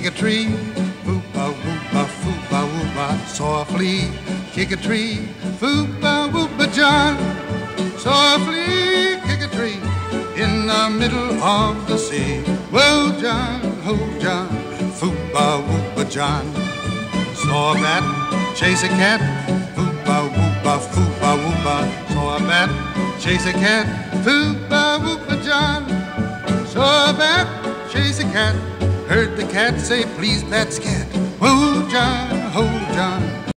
kick a tree. Foopa woopa foopa woopa, saw a flea, kick a tree. Foopa woopa John, saw a flea, kick a tree in the middle of the sea. Well, John, oh John, foopa woopa John, saw a bat, chase a cat. Foopa woopa foopa woopa, saw a bat, chase a cat. Foopa woopa John, saw a bat, chase a cat. Heard the cat say, please, pat scat. Oh, John, oh, John,